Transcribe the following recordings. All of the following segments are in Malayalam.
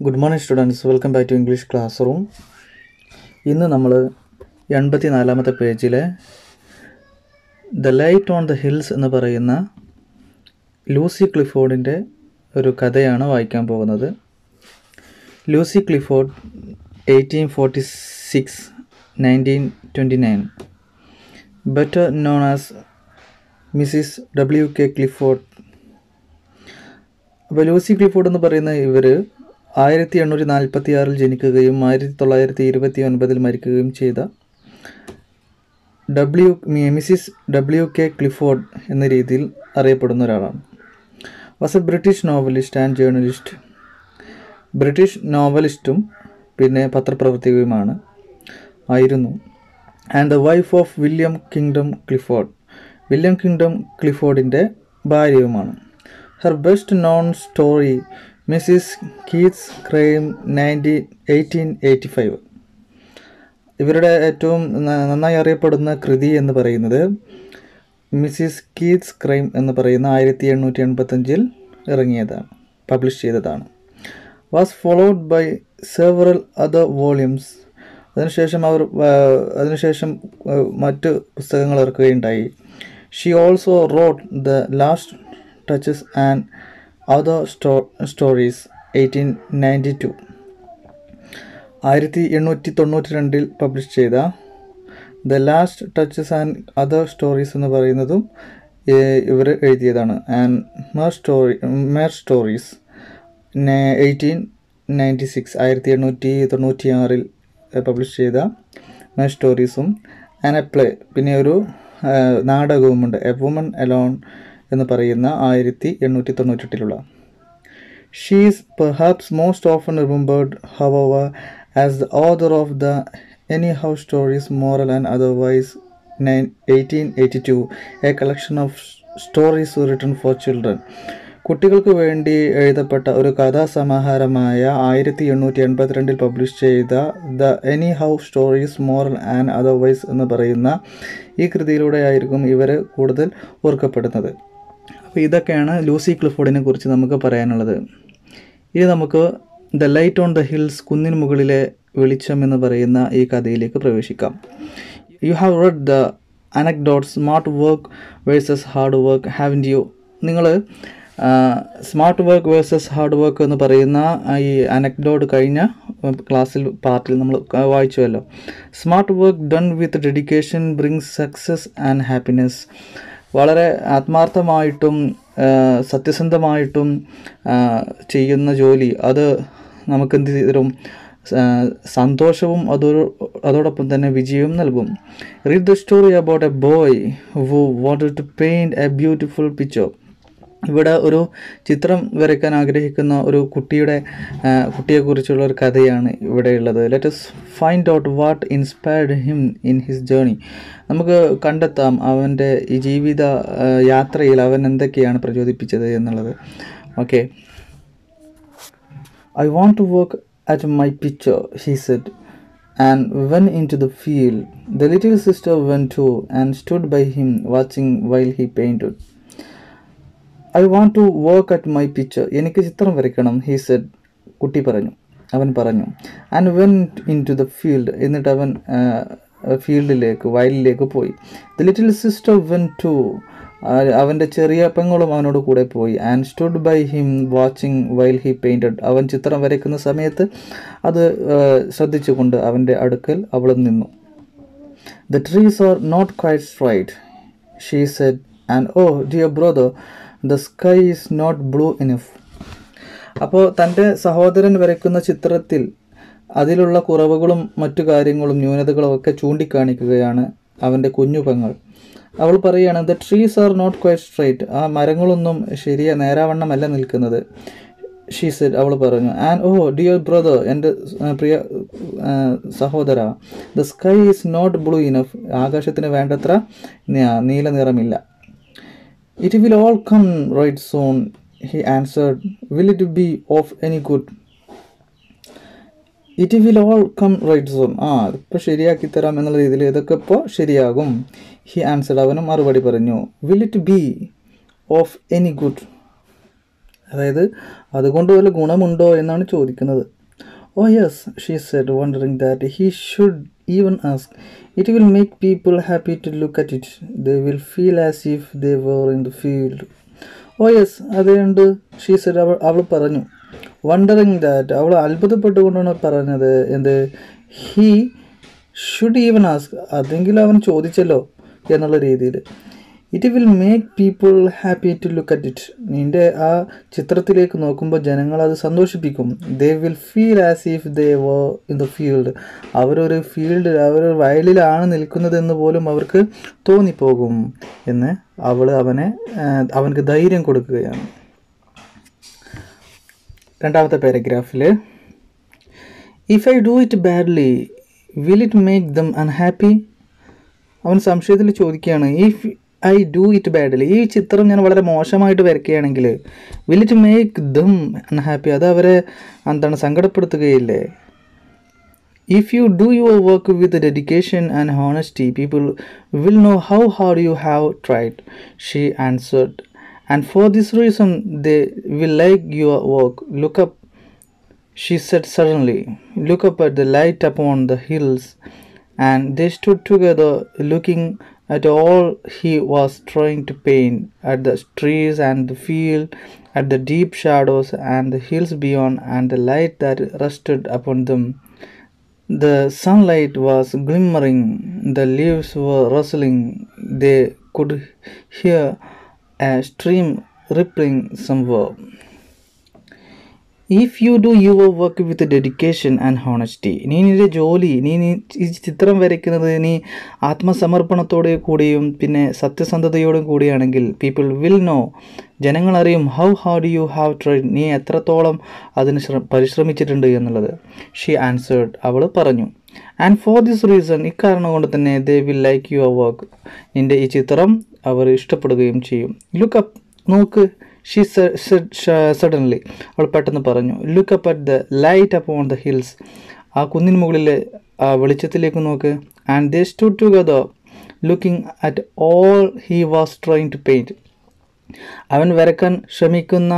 Good morning students welcome back to English class room ഇന്ന് നമ്മൾ എൺപത്തി നാലാമത്തെ പേജിലെ the light on the hills എന്ന് പറയുന്ന ലൂസി ക്ലിഫോർഡിന്റെ ഒരു കഥയാണ് വായിക്കാൻ പോകുന്നത്. Lucy Clifford eighteen forty six nineteen twenty nine better known as Mrs W K Clifford അപ്പോൾ ലൂസി ക്ലിഫോർഡ് എന്ന് പറയുന്ന ഇവർ ആയിരത്തി എണ്ണൂറ്റി നാൽപ്പത്തി ആറിൽ ജനിക്കുകയും ആയിരത്തി തൊള്ളായിരത്തി ഇരുപത്തി ഒൻപതിൽ മരിക്കുകയും ചെയ്ത W Mrs W K Clifford എന്ന രീതിയിൽ അറിയപ്പെടുന്ന ഒരാളാണ്. Was a British novelist and journalist British നോവലിസ്റ്റും പിന്നെ പത്രപ്രവർത്തകയുമാണ്. ആയിരുന്നു. And the wife of William Kingdom Clifford William Kingdom ക്ലിഫോർഡിന്റെ ഭാര്യയുമാണ്. Her best known story Mrs Keith's Crime nineteen eighteen eighty five ഇവരുടെ ഏറ്റവും നന്നായി അറിയപ്പെടുന്ന കൃതി എന്ന് പറയുന്നത് മിസ്സിസ് കീറ്റ്സ് ക്രൈം എന്ന് പറയുന്ന ആയിരത്തി എണ്ണൂറ്റി എൺപത്തഞ്ചിൽ ഇറങ്ങിയതാണ് പബ്ലിഷ് ചെയ്തതാണ്. Was followed by several other volumes അതിനുശേഷം അവർ അതിനുശേഷം മറ്റ് പുസ്തകങ്ങൾ ഇറക്കുകയുണ്ടായി. She also wrote the last touches and other sto stories eighteen ninety two ആയിരത്തി എണ്ണൂറ്റി തൊണ്ണൂറ്റി രണ്ടിൽ പബ്ലിഷ് ചെയ്ത the last touches and other stories എന്ന് പറയുന്നതും ഇവർ എഴുതിയതാണ്. And mere story mere stories eighteen ninety six ആയിരത്തി എണ്ണൂറ്റി തൊണ്ണൂറ്റി ആറിൽ പബ്ലിഷ് ചെയ്ത മേർ സ്റ്റോറീസും ആൻഡ് എ പ്ലേ പിന്നെ ഒരു നാടകവുമുണ്ട്. എ വുമൺ അലോൺ എന്ന് പറയുന്ന ആയിരത്തി എണ്ണൂറ്റി തൊണ്ണൂറ്റെട്ടിലുള്ള she's She is perhaps most often remembered, however, as the author of the Anyhow Stories, Moral and Otherwise, nine- 1882, a collection of s- stories written for children കുട്ടികൾക്ക് വേണ്ടി എഴുതപ്പെട്ട ഒരു കഥാസമാഹാരമായ ആയിരത്തി എണ്ണൂറ്റി എൺപത്തിരണ്ടിൽ പബ്ലിഷ് ചെയ്ത the anyhow stories moral and otherwise എന്ന് പറയുന്ന ഈ കൃതിയിലൂടെയായിരിക്കും ഇവർ കൂടുതൽ ഓർക്കപ്പെടുന്നത്. അപ്പോൾ ഇതൊക്കെയാണ് ലൂസി ക്ലിഫോർഡിനെ കുറിച്ച് നമുക്ക് പറയാനുള്ളത്. ഇനി നമുക്ക് the light on the hills കുന്നിന് മുകളിലെ വെളിച്ചം എന്ന് പറയുന്ന ഈ കഥയിലേക്ക് പ്രവേശിക്കാം. You have read the anecdote smart work versus hard work have in you നിങ്ങൾ smart work versus hard work എന്ന് പറയുന്ന ഈ അനക്ഡോട്ട് കഴിഞ്ഞ ക്ലാസ്സിൽ പാർട്ടിൽ നമ്മൾ വായിച്ചുവല്ലോ. Smart work done with dedication brings success and happiness വളരെ ആത്മാർത്ഥമായിട്ടും സത്യസന്ധമായിട്ടും ചെയ്യുന്ന ജോലി. അത് നമുക്ക് എന്ത് തരും? സന്തോഷവും അതൊരു അതോടൊപ്പം തന്നെ വിജയവും നൽകും. Read the story about a boy who wanted to paint a beautiful picture ഇവിടെ ഒരു ചിത്രം വരയ്ക്കാൻ ആഗ്രഹിക്കുന്ന ഒരു കുട്ടിയുടെ കുട്ടിയെക്കുറിച്ചുള്ള ഒരു കഥയാണ് ഇവിടെയുള്ളത് let's find out what inspired him in his journey നമുക്ക് കണ്ടെത്താം അവന്റെ ഈ ജീവിത യാത്രയിൽ അവൻ എന്തൊക്കെയാണ് പ്രചോദിപ്പിച്ചത് എന്നുള്ളത് okay I want to work at my picture, he said, and went into the field. The little sister went too and stood by him, watching while he painted. I want to work at my picture എനിക്ക് ചിത്രം വരയ്ക്കണം ഹീ സെഡ് കുട്ടി പറഞ്ഞു. അവൻ പറഞ്ഞു. And went into the field എന്നിട്ട് അവൻ ഫീൽഡിലേക്ക് വയലിലേക്ക് പോയി. The little sister went to അവന്റെ ചെറിയ പെങ്ങളും അവനോട് കൂടെ പോയി. And stood by him watching while he painted അവൻ ചിത്രം വരയ്ക്കുന്ന സമയത്ത് അത് ശ്രദ്ധിച്ചുകൊണ്ട് അവന്റെ അടുക്കൽ അവളും നിന്നു. The trees are not quite straight, she said and oh dear brother, the sky is not blue enough. അപ്പോൾ തന്റെ സഹോദരൻ വരയ്ക്കുന്ന ചിത്രത്തിൽ അതിലുള്ള കുറവുകളും മറ്റു കാര്യങ്ങളും ന്യൂനതകളും ഒക്കെ ചൂണ്ടിക്കാണിക്കുകയാണ് അവന്റെ കുഞ്ഞു പെങ്ങൾ. അവൾ പറയുകയാണ് the trees are not quite straight ആ മരങ്ങളൊന്നും ശരിയ നേരാവണ്ണമല്ല നിൽക്കുന്നത്. ഷീ സെഡ് അവൾ പറഞ്ഞു ആൻഡ് ഓ ഡിയർ ബ്രദർ എന്റെ പ്രിയ സഹോദര the sky is not blue enough ആകാശത്തിന് വേണ്ടത്ര നീല നിറമില്ല. It will all come right soon, he answered. Will it be of any good? It will all come right soon ആ ഇപ്പോൾ ശരിയാക്കി തരാം എന്നുള്ള രീതിയിൽ ഇതൊക്കെ ഇപ്പോൾ ശരിയാകും ഹി ആൻസർഡ് അവനും മറുപടി പറഞ്ഞു will it be of any good അതായത് അതുകൊണ്ട് വല്ല ഗുണമുണ്ടോ എന്നാണ് ചോദിക്കുന്നത് ഓ yes she said wondering that he should even ask it will make people happy to look at it they will feel as if they were in the field oh yes അതുകൊണ്ട് ഷീ സെഡ് അവൾ അവൾ പറഞ്ഞു. വണ്ടറിങ് ദാറ്റ് അവൾ അത്ഭുതപ്പെട്ടുകൊണ്ടാണ് പറഞ്ഞത് എന്ത്? ഹീ ഷുഡ് ഈവൻ ആസ്ക് അതെങ്കിലും അവൻ ചോദിച്ചല്ലോ എന്നുള്ള രീതിയിൽ. It will make people happy to look at it നിന്റെ ആ ചിത്രത്തിലേക്ക് നോക്കുമ്പോൾ ജനങ്ങൾ അത് സന്തോഷിപ്പിക്കും. They will feel as if they were in the field അവരൊരു ഫീൽഡ് അവർ വയലിലാണ് നിൽക്കുന്നതെന്ന് പോലും അവർക്ക് തോന്നിപ്പോകും എന്ന് അവൾ അവനെ അവനക്ക് ധൈര്യം കൊടുക്കുകയാണ്. രണ്ടാമത്തെ പാരഗ്രാഫിൽ if I do it badly will it make them unhappy അവൻ സംശയത്തിൽ ചോദിക്കുകയാണ്. If I do it badly ഈ ചിത്രം ഞാൻ വളരെ മോശമായിട്ട് വരയ്ക്കുകയാണെങ്കിൽ will it make them unhappy അത് അവരെ എന്താണ് സങ്കടപ്പെടുത്തുകയില്ലേ If you do your work with dedication and honesty, people will know how hard you have tried, she answered. And for this reason, they will like your work. Look up, she said suddenly. Look up at the light upon the hills. And they stood together, looking at all he was trying to paint, at the trees and the field, at the deep shadows and the hills beyond, and the light that rested upon them. The sunlight was glimmering, the leaves were rustling, they could hear a stream rippling somewhere. If you do your work with dedication and honesty നീ നിന്റെ ജോലി നീ നീ ഈ ചിത്രം വരയ്ക്കുന്നത് നീ ആത്മസമർപ്പണത്തോടെ കൂടിയും പിന്നെ സത്യസന്ധതയോടും കൂടിയാണെങ്കിൽ പീപ്പിൾ വിൽ നോ ജനങ്ങൾ അറിയും how hard you have tried നീ എത്രത്തോളം അതിന് ശ്ര പരിശ്രമിച്ചിട്ടുണ്ട് എന്നുള്ളത്. ഷീ ആൻസേർഡ് അവൾ പറഞ്ഞു. ആൻഡ് ഫോർ ദിസ് റീസൺ ഇക്കാരണം കൊണ്ട് തന്നെ they will like your work നിന്റെ ഈ ചിത്രം അവർ ഇഷ്ടപ്പെടുകയും ചെയ്യും. ലുക്ക് അപ്പ് നോക്ക്. ഷീ സഡൻലി അവൾ പെട്ടെന്ന് പറഞ്ഞു look up at the light up on the hills ആ കുന്നിന് മുകളിലെ ആ വെളിച്ചത്തിലേക്ക് നോക്ക്. And they stood together looking at all he was trying to paint അവൻ വരക്കാൻ ശ്രമിക്കുന്ന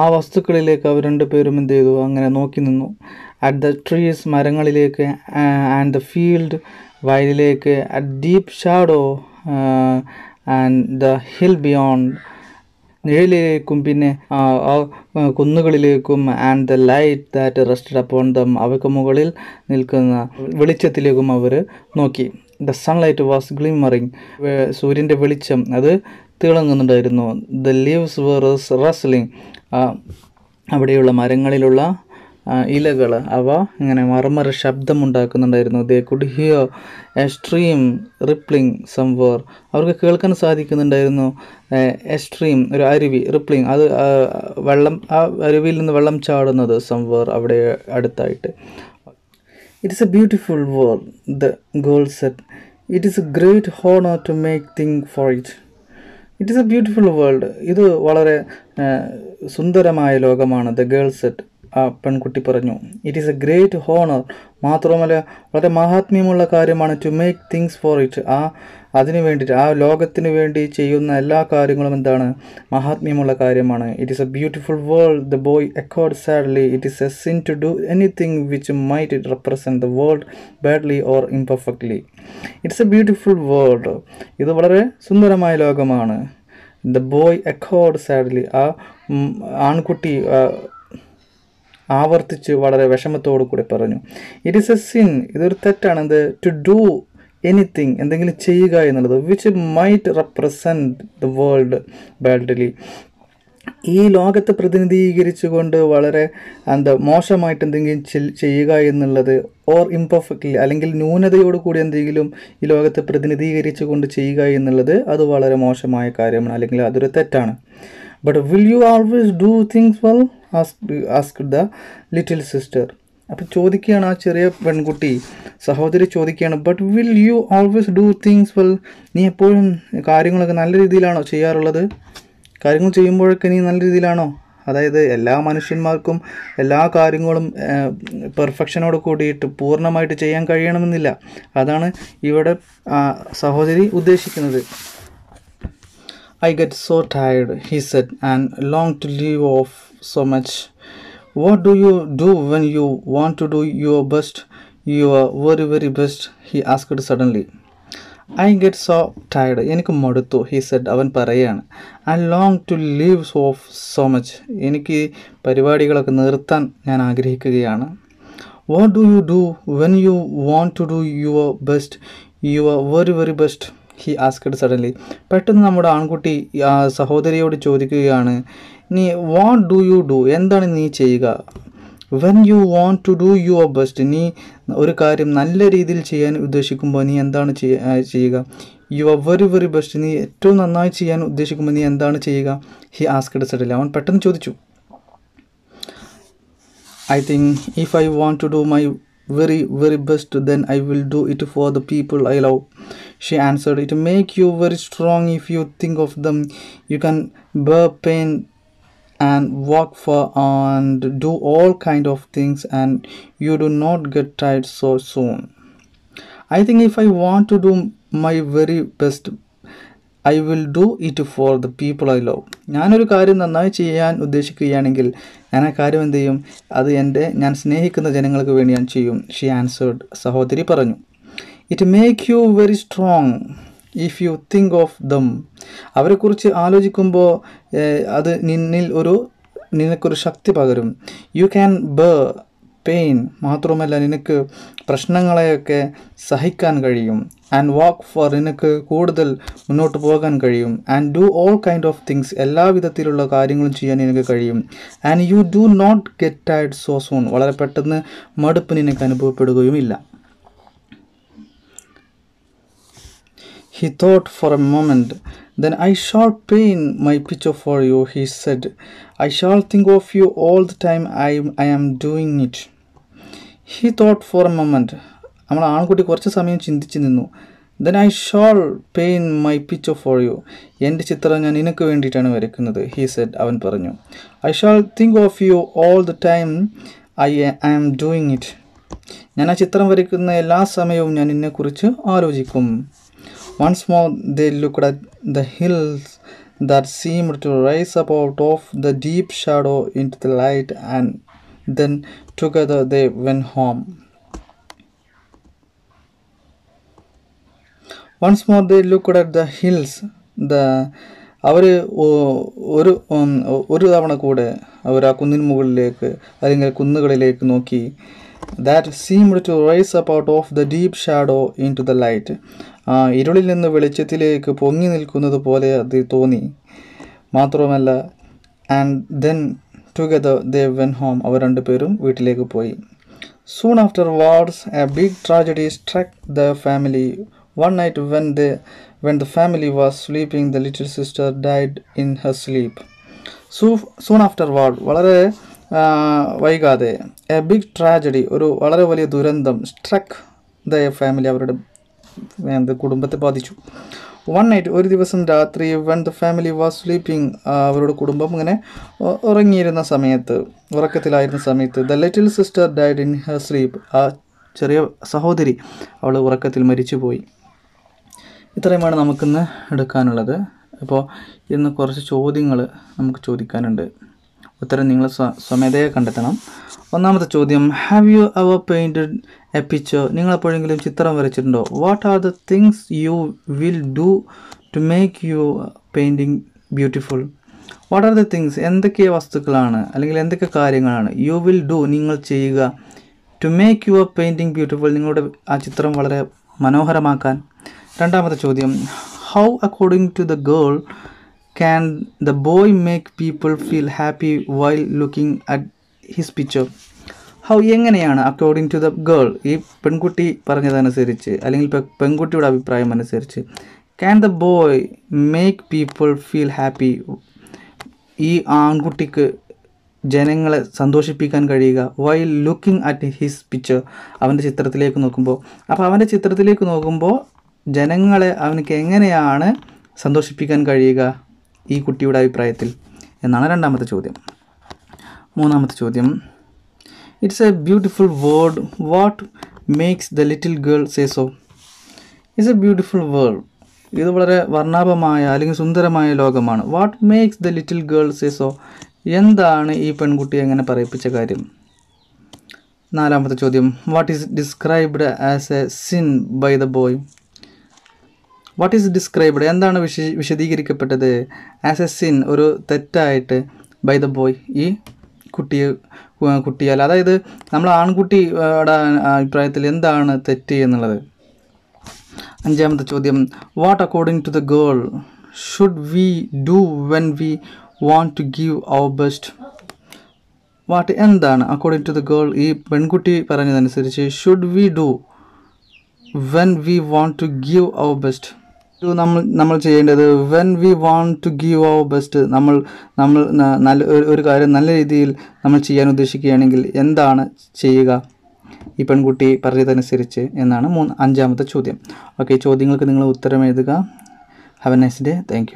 ആ വസ്തുക്കളിലേക്ക് അവർ രണ്ടുപേരും എന്ത് ചെയ്തു? അങ്ങനെ നോക്കി നിന്നു. അറ്റ് ദ ട്രീസ് മരങ്ങളിലേക്ക് and the field വയലിലേക്ക് at deep shadow and the hill beyond നിഴലിലേക്കും പിന്നെ കുന്നുകളിലേക്കും and the light that rested upon them അവയ്ക്ക് മുകളിൽ നിൽക്കുന്ന വെളിച്ചത്തിലേക്കും അവർ നോക്കി. ദ സൺലൈറ്റ് വാസ് ഗ്ലിമറിങ് സൂര്യന്റെ വെളിച്ചം അത് തിളങ്ങുന്നുണ്ടായിരുന്നു. ദ ലീവ്സ് വേർ റസ്ലിംഗ് അവിടെയുള്ള മരങ്ങളിലുള്ള ഇലകൾ അവ ഇങ്ങനെ മർമര ശബ്ദമുണ്ടാക്കുന്നുണ്ടായിരുന്നു. They could hear stream stream rippling somewhere അവർക്ക് കേൾക്കാൻ സാധിക്കുന്നുണ്ടായിരുന്നു എ സ്ട്രീം ഒരു അരുവി റിപ്ലിംഗ് അത് വെള്ളം ആ അരുവിയിൽ നിന്ന് വെള്ളം ചാടുന്നത് സംവേർ അവിടെ അടുത്തായിട്ട്. It's a beautiful world the girl said it is a great honour to make thing for it it is a beautiful world ഇത് വളരെ സുന്ദരമായ ലോകമാണ് ദ ഗേൾ സെറ്റ് ആ പെൺകുട്ടി പറഞ്ഞു. It is a great honour മാത്രമല്ല വളരെ മഹാത്മ്യമുള്ള കാര്യമാണ് to make things for it ആ അതിനു വേണ്ടിയിട്ട് ആ ലോകത്തിന് വേണ്ടി ചെയ്യുന്ന എല്ലാ കാര്യങ്ങളും എന്താണ്? മഹാത്മ്യമുള്ള കാര്യമാണ്. It is a beautiful world the boy accord sadly it is a sin to do anything which might it represent the world badly or imperfectly it's a beautiful world ഇത് വളരെ സുന്ദരമായ ലോകമാണ്. ദ ബോയ് അക്കോർഡ് സാഡ്ലി ആ ആൺകുട്ടി ആവർത്തിച്ച് വളരെ വിഷമത്തോടു കൂടി പറഞ്ഞു. ഇറ്റ് ഇസ് എ സിൻ ഇതൊരു തെറ്റാണ് എന്ത് ടു ഡു എനിത്തിങ് എന്തെങ്കിലും ചെയ്യുക എന്നുള്ളത് which might represent the world badly ഈ ലോകത്തെ പ്രതിനിധീകരിച്ചുകൊണ്ട് വളരെ എന്താ മോശമായിട്ട് എന്തെങ്കിലും ചെയ്യുക എന്നുള്ളത് ഓർ ഇംപെർഫെക്റ്റ്ലി അല്ലെങ്കിൽ ന്യൂനതയോട് കൂടി എന്തെങ്കിലും ഈ ലോകത്തെ പ്രതിനിധീകരിച്ചുകൊണ്ട് ചെയ്യുക എന്നുള്ളത് അത് വളരെ മോശമായ കാര്യമാണ് അല്ലെങ്കിൽ അതൊരു തെറ്റാണ്. But will you always do things well ask ask the little sister അപ്പം ചോദിക്കുകയാണ് ആ ചെറിയ പെൺകുട്ടി. സഹോദരി ചോദിക്കുകയാണ് but will you always do things well നീ എപ്പോഴും കാര്യങ്ങളൊക്കെ നല്ല രീതിയിലാണോ ചെയ്യാറുള്ളത്? കാര്യങ്ങൾ ചെയ്യുമ്പോഴൊക്കെ നീ നല്ല രീതിയിലാണോ? അതായത് എല്ലാ മനുഷ്യന്മാർക്കും എല്ലാ കാര്യങ്ങളും പെർഫെക്ഷനോട് കൂടിയിട്ട് പൂർണമായിട്ട് ചെയ്യാൻ കഴിയണമെന്നില്ല. അതാണ് ഇവിടെ സഹോദരി ഉദ്ദേശിക്കുന്നത്. I get so tired, he said, and long to leave off so much. What do you do when you want to do your best, your very, very best? He asked suddenly. I get so tired എനിക്ക് മടുത്തു ഹി സെഡ് അവൻ പറയുകയാണ് I long to leave off so much എനിക്ക് പരിപാടികളൊക്കെ നിർത്താൻ ഞാൻ ആഗ്രഹിക്കുകയാണ് what do you do when you want to do your best your very very best he asked suddenly പെട്ടെന്ന് നമ്മുടെ ആൺകുട്ടി സഹോദരിയോട് ചോദിക്കുകയാണ് നീ വാട്ട് ഡു യു ഡു എന്താണ് നീ ചെയ്യുക? When you want to do your best നീ ഒരു കാര്യം നല്ല രീതിയിൽ ചെയ്യാൻ ഉദ്ദേശിക്കുമ്പോൾ നീ എന്താണ് ചെയ്യുക? You are very very best നീ ഏറ്റവും നന്നായി ചെയ്യാൻ ഉദ്ദേശിക്കുമ്പോൾ നീ എന്താണ് ചെയ്യുക? ഹി ആസ്കഡ് സഡൻലി അവൻ പെട്ടെന്ന് ചോദിച്ചു I think if I want to do my very very best then I will do it for the people I love. She answered, It make you very strong if you think of them. You can bear pain and walk for and do all kind of things and you do not get tired so soon. I think if I want to do my very best I will do it for the people I love ഞാനൊരു കാര്യം നന്നായി ചെയ്യാൻ ഉദ്ദേശിക്കുകയാണെങ്കിൽ ഞാൻ ആ കാര്യം എന്ത് ചെയ്യും അത് എന്റെ ഞാൻ സ്നേഹിക്കുന്ന ജനങ്ങൾക്ക് വേണ്ടി ഞാൻ ചെയ്യും ഷീ ആൻസേർഡ് സഹോദരി പറഞ്ഞു it make you very strong if you think of them അവരെക്കുറിച്ച് ആലോചിക്കുമ്പോൾ അത് നിന്നിൽ ഒരു നിനക്കൊരു ശക്തി പകരും. യു ക്യാൻ ബ പെയിൻ മാത്രമല്ല നിനക്ക് പ്രശ്നങ്ങളെയൊക്കെ സഹിക്കാൻ കഴിയും. ആൻഡ് വാക്ക് ഫോർ നിനക്ക് കൂടുതൽ മുന്നോട്ട് പോകാൻ കഴിയും. And do all kind of things എല്ലാ വിധത്തിലുള്ള കാര്യങ്ങളും ചെയ്യാൻ നിനക്ക് കഴിയും. And you do not get tired so soon വളരെ പെട്ടെന്ന് മടുപ്പ് നിനക്ക് അനുഭവപ്പെടുകയുമില്ല. He thought for a moment. Then I shall paint my picture for you, he said. I shall think of you all the time I, I am doing it. He thought for a moment നമ്മൾ ആൺകുട്ടി കുറച്ച് സമയം ചിന്തിച്ച് നിന്നു then I shall paint my picture for you എന്റെ ചിത്രം ഞാൻ നിനക്ക് വേണ്ടിയിട്ടാണ് വരയ്ക്കുന്നത് ഹീ സെഡ് അവൻ പറഞ്ഞു I shall think of you all the time I I am doing it ഞാൻ ആ ചിത്രം വരയ്ക്കുന്ന എല്ലാ സമയവും ഞാൻ നിന്നെക്കുറിച്ച് ആലോചിക്കും Once more they looked at the hills that seemed to rise up out of the deep shadow into the light, and then together they went home. Once more they looked at the hills. The അവർ ഒരു ഒരു തവണ കൂടെ അവർ ആ കുന്നിന് മുകളിലേക്ക് അല്ലെങ്കിൽ കുന്നുകളിലേക്ക് നോക്കി that seemed to rise up out of the deep shadow into the light ഇരുളിൽ നിന്ന് വെളിച്ചത്തിലേക്ക് പൊങ്ങി നിൽക്കുന്നത് പോലെ അത് തോന്നി. മാത്രവുമല്ല and then together they went home അവർ രണ്ടുപേരും വീട്ടിലേക്ക് പോയി. Soon afterwards a big tragedy struck the family one night when the when the family was sleeping the little sister died in her sleep soo soon afterward വളരെ വൈകാതെ എ ബിഗ് ട്രാജഡി ഒരു വളരെ വലിയ ദുരന്തം സ്ട്രക്ക് ദ ഫാമിലി അവരുടെ എന്ത് കുടുംബത്തെ ബാധിച്ചു. വൺ നൈറ്റ് ഒരു ദിവസം രാത്രി one the family was sleeping അവരുടെ കുടുംബം ഇങ്ങനെ ഉറങ്ങിയിരുന്ന സമയത്ത് ഉറക്കത്തിലായിരുന്ന സമയത്ത് the little sister died in her sleep ആ ചെറിയ സഹോദരി അവൾ ഉറക്കത്തിൽ മരിച്ചുപോയി. ഇത്രയുമാണ് നമുക്കിന്ന് എടുക്കാനുള്ളത്. അപ്പോൾ ഇന്ന് കുറച്ച് ചോദ്യങ്ങൾ നമുക്ക് ചോദിക്കാനുണ്ട്. ഉത്തരം നിങ്ങൾ സ്വ സ്വമേധയെ കണ്ടെത്തണം. ഒന്നാമത്തെ ചോദ്യം have you ever painted a picture നിങ്ങൾ എപ്പോഴെങ്കിലും ചിത്രം വരച്ചിട്ടുണ്ടോ? What are the things you will do to make you painting beautiful what are the things എന്തൊക്കെ വസ്തുക്കളാണ്? അല്ലെങ്കിൽ എന്തൊക്കെ കാര്യങ്ങളാണ് യു വിൽ ഡു നിങ്ങൾ ചെയ്യുക to make your painting beautiful നിങ്ങളുടെ ആ ചിത്രം വളരെ മനോഹരമാക്കാൻ. രണ്ടാമത്തെ ചോദ്യം. How according to the girl can the boy make people feel happy while looking at his picture how എങ്ങനെയാണ് അക്കോർഡിംഗ് ടു ദ ഗേൾ ഈ പെൺകുട്ടി പറഞ്ഞതനുസരിച്ച് അല്ലെങ്കിൽ പെൺകുട്ടിയുടെ അഭിപ്രായം അനുസരിച്ച് can the boy make people feel happy ഈ ആൺകുട്ടിക്ക് ജനങ്ങളെ സന്തോഷിപ്പിക്കാൻ കഴിയുക while looking at his picture അവന്റെ ചിത്രത്തിലേക്ക് നോക്കുമ്പോൾ. അപ്പോൾ അവന്റെ ചിത്രത്തിലേക്ക് നോക്കുമ്പോൾ ജനങ്ങളെ അവനക്ക് എങ്ങനെയാണ് സന്തോഷിപ്പിക്കാൻ കഴിയുക ഈ കുട്ടിയുടെ അഭിപ്രായത്തിൽ? എന്നാണ് രണ്ടാമത്തെ ചോദ്യം. മൂന്നാമത്തെ ചോദ്യം. It's a beautiful word what makes the little girl say so it's a beautiful world ഇത് വളരെ വർണാഭമായ അല്ലെങ്കിൽ സുന്ദരമായ ലോകമാണ്. What makes the little girl say so എന്താണ് ഈ പെൺകുട്ടി എങ്ങനെ പറയിപ്പിച്ച കാര്യം? നാലാമത്തെ ചോദ്യം. What is described as a sin by the boy what is described എന്താണ് വിശ വിശദീകരിക്കപ്പെട്ടത്? ആസ് എ സിൻ ഒരു തെറ്റായിട്ട് ബൈ ദ ബോയ് ഈ കുട്ടിയെ കുട്ടിയാൽ. അതായത് നമ്മൾ ആൺകുട്ടിയുടെ അഭിപ്രായത്തിൽ എന്താണ് തെറ്റ് എന്നുള്ളത്? അഞ്ചാമത്തെ ചോദ്യം. What according to the girl should we do when we want to give our best what എന്താണ് അക്കോർഡിംഗ് ടു ദ ഗേൾ ഈ പെൺകുട്ടി പറഞ്ഞതനുസരിച്ച് should we do when we want to give our best ഇത് നമ്മൾ നമ്മൾ ചെയ്യേണ്ടത് when we want to give our best നമ്മൾ നമ്മൾ നല്ല ഒരു- കാര്യം നല്ല രീതിയിൽ നമ്മൾ ചെയ്യാൻ ഉദ്ദേശിക്കുകയാണെങ്കിൽ എന്താണ് ചെയ്യുക? ഈ പെൺകുട്ടി പറഞ്ഞതനുസരിച്ച് എന്നാണ് മൂന്ന് അഞ്ചാമത്തെ ചോദ്യം. ഓക്കെ ചോദ്യങ്ങൾക്ക് നിങ്ങൾ ഉത്തരം എഴുതുക. Have a nice day thank